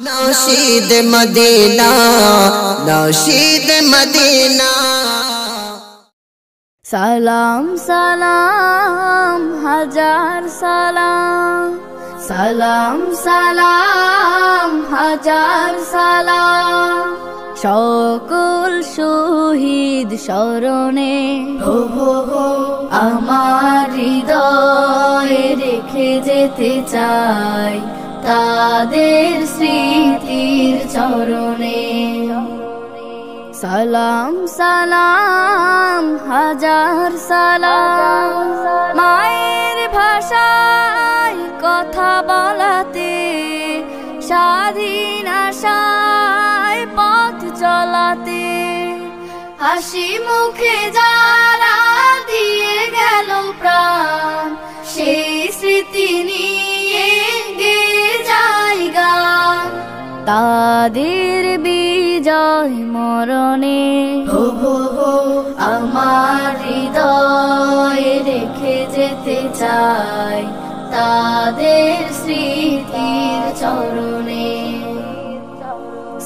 নশীদ Medina নশীদ Medina. সালাম সালাম, হাজার সালাম। সালাম সালাম, হাজার সালাম। সকল শহীদ স্মরণে আমার হৃদয় রেখে যেতে চাই। তাদের স্মৃতির চরণে। সালাম সালাম, হাজার সালাম। মায়ের ভাষায় কথা বলাতে স্বাধীন আশায় পথ চলাতে হাসি মুখে যারা তাদের বিজয় মরণে। হো হো হো আমার হৃদয়ে রেখে যেতে চাই তাদের স্মৃতির চরণে।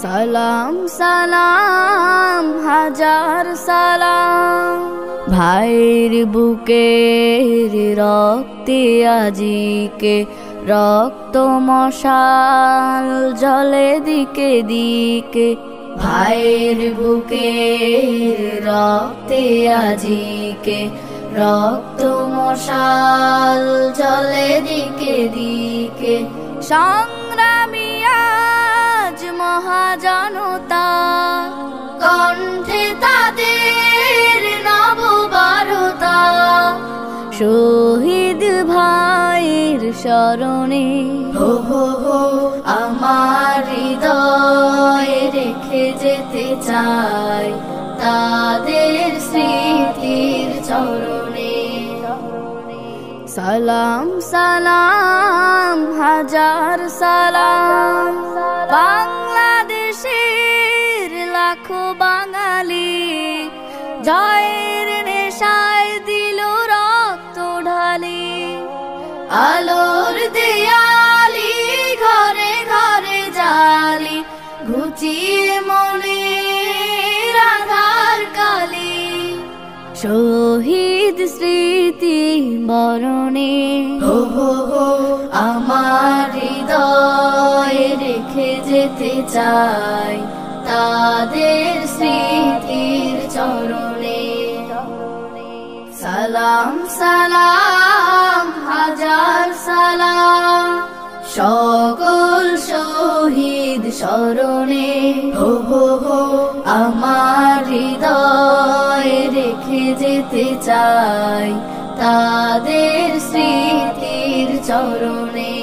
সালাম সালাম হাজার সালাম। ভাইর বুকের রক্তে আজিকে রক্ত মশাল জলে দিকে দিকে, ভাইয়ের বুকের রক্তে আজিকে। রক্ত মশাল জলে দিকে দিকে, সংগ্রামী আজ মহাজনতা। কণ্ঠে তাদের নববারতা, শহীদ স্মরণে হো হো হো, আমার হৃদয় রেখে যেতে চাই তাদের স্মৃতির চরণে। সালাম সালাম, হাজার সালাম। বাংলাদেশের লাখো বাঙালি জয়ের আলোর দেয়ালি, ঘরে ঘরে জালি, ঘুচিয়ে মনে রাধার কালি। শহীদ স্মৃতি বরণে হো হো, আমার হৃদয় রেখে যেতে চাই তাদের স্মৃতির চরণে। সালাম সালাম স্মরণে হো হো হো আমার হৃদয় রেখে যেতে চাই তাদের স্মৃতির চরণে।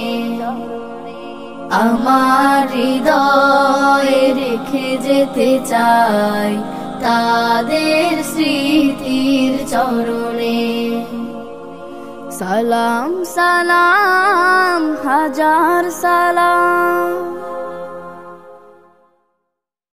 আমার হৃদয় রেখে যেতে চাই তাদের স্মৃতির চরণে। সালাম সালাম, হাজার সালাম।